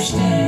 understand.